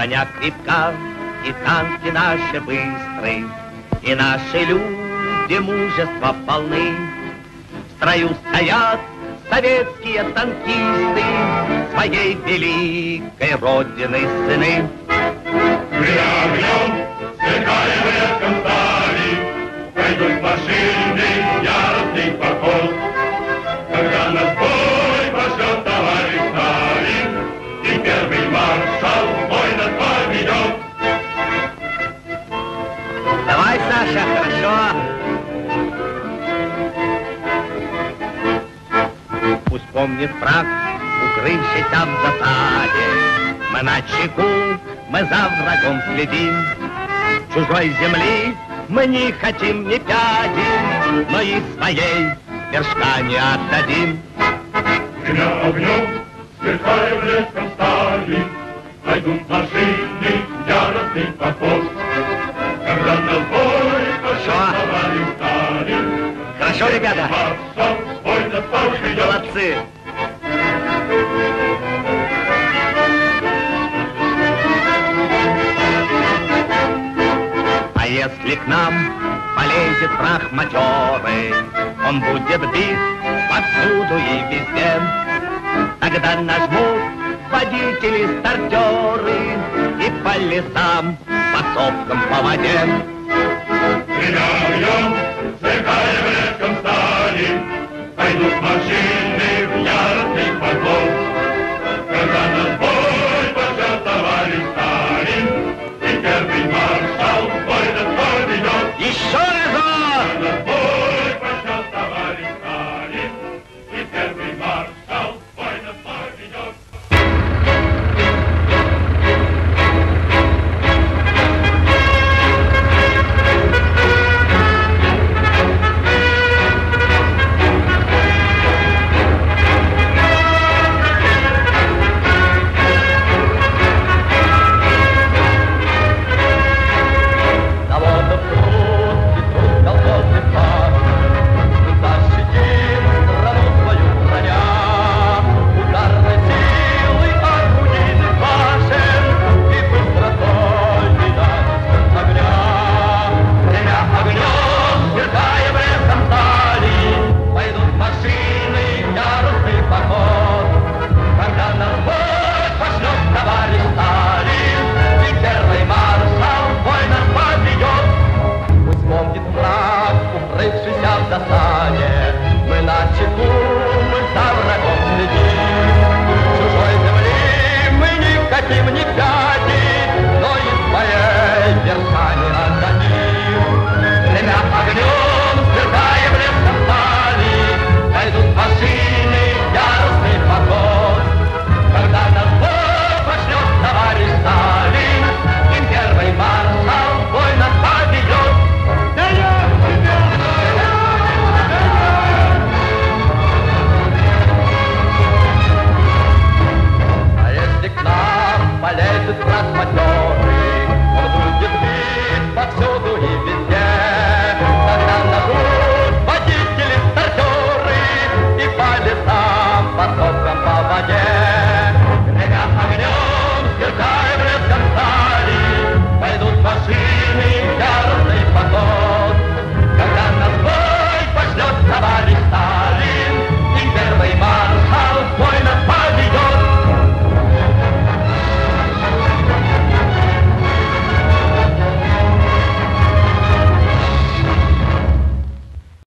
броня крепка, и танки наши быстрые, и наши люди мужества полны. В строю стоят советские танкисты, своей великой родины сыны. Саша, хорошо. Пусть помнит враг, укрывшийся в засаде. Мы на чеку, мы за врагом следим. Чужой земли мы не хотим ни пяди, но и своей вершка не отдадим. Гремя огнем, сверкая блеском стали, Пойдут машины, яростный поход. Хорошо, ребята? Молодцы. А если к нам полезет враг матерый, Он будет бит повсюду и везде. Тогда нажмут водители-стартеры И по лесам, по сопкам, по воде. Гремя Yeah.